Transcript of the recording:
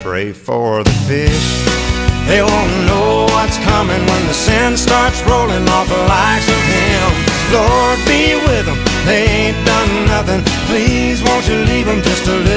Pray for the fish. They won't know what's coming when the sin starts rolling off the likes of him. Lord, be with them. They ain't done nothing. Please, won't you leave them just a little